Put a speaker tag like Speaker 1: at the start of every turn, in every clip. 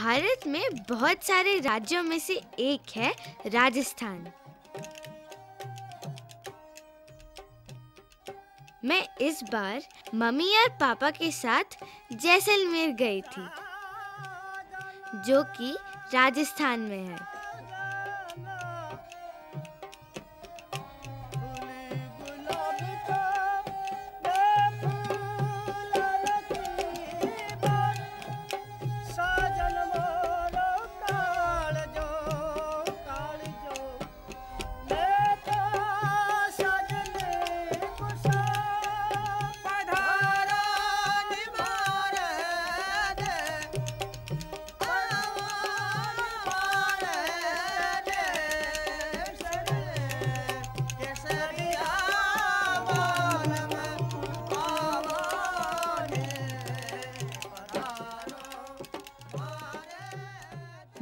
Speaker 1: भारत में बहुत सारे राज्यों में से एक है राजस्थान। मैं इस बार मम्मी और पापा के साथ जैसलमेर गई थी, जो कि राजस्थान में है।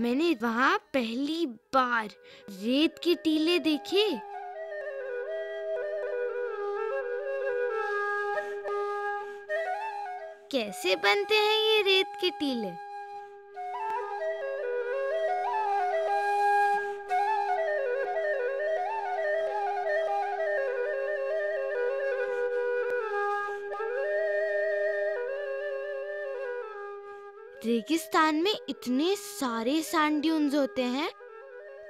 Speaker 1: मैंने वहाँ पहली बार रेत के टीले देखे। कैसे बनते हैं ये रेत के टीले? रेगिस्तान में इतने सारे सैंड ड्यून्स होते हैं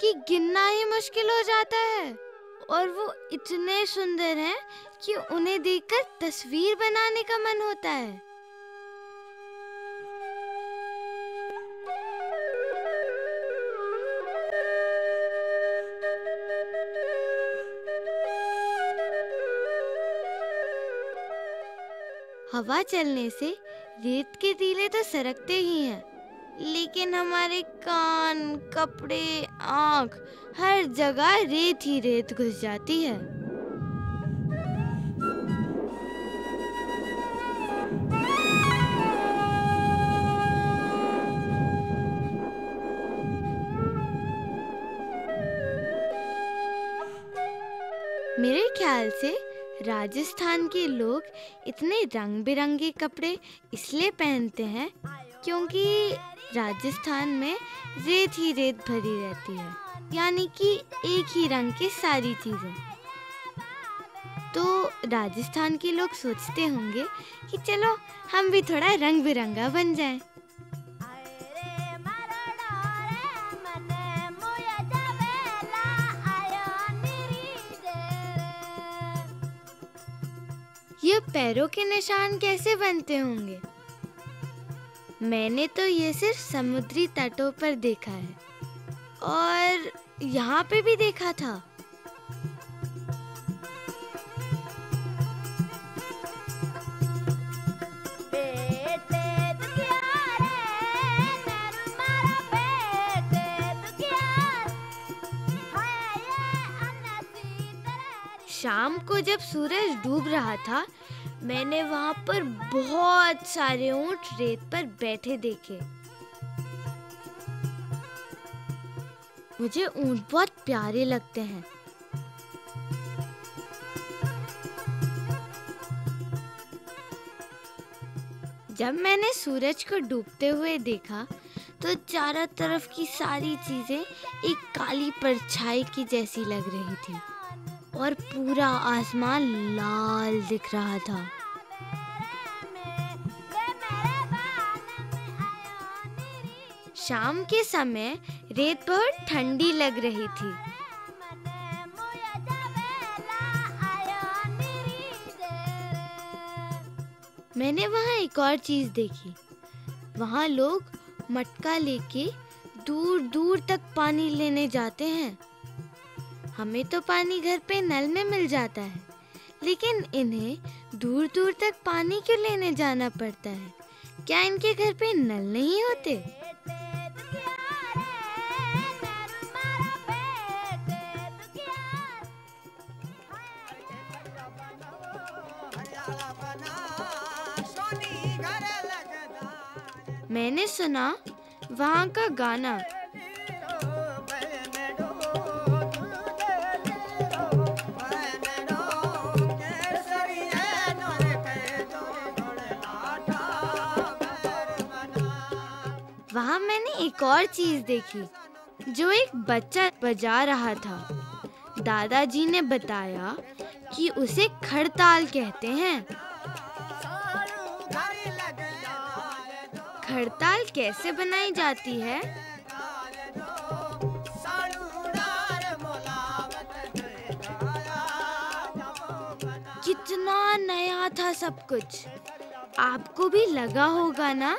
Speaker 1: कि गिनना ही मुश्किल हो जाता है। और वो इतने सुंदर हैं कि उन्हें देखकर तस्वीर बनाने का मन होता है। हवा चलने से रेत के टीले तो सरकते ही हैं, लेकिन हमारे कान, कपड़े, आँख, हर जगह रेत ही रेत घुस जाती है। मेरे ख्याल से राजस्थान के लोग इतने रंग बिरंगे कपड़े इसलिए पहनते हैं क्योंकि राजस्थान में रेत ही रेत भरी रहती है, यानी कि एक ही रंग की सारी चीज़ें तो राजस्थान के लोग सोचते होंगे कि चलो, हम भी थोड़ा रंग बिरंगा बन जाएँ। ये पैरों के निशान कैसे बनते होंगे? मैंने तो ये सिर्फ़ समुद्री तटों पर देखा है। और यहाँ पे भी देखा था। शाम को जब सूरज डूब रहा था, मैंने वहाँ पर बहुत सारे ऊँट रेत पर बैठे देखे। मुझे ऊँट बहुत प्यारे लगते हैं। जब मैंने सूरज को डूबते हुए देखा तो चारों तरफ़ की सारी चीज़ें एक काली परछाई की जैसी लग रही थी। और पूरा आसमान लाल दिख रहा था। शाम के समय रेत बहुत ठंडी लग रही थी। मैंने वहाँ एक और चीज़ देखी। वहाँ लोग मटका लेके दूर दूर तक पानी लेने जाते हैं। हमें तो पानी घर पे नल में मिल जाता है, लेकिन इन्हें दूर दूर तक पानी क्यों लेने जाना पड़ता है। क्या इनके घर पे नल नहीं होते? मैंने सुना, वहाँ का गाना एक और चीज़ देखी, जो एक बच्चा बजा रहा था। दादाजी ने बताया कि उसे खड़ताल कहते हैं। खड़ताल कैसे बनाई जाती है? कितना नया था सब कुछ। आपको भी लगा होगा ना?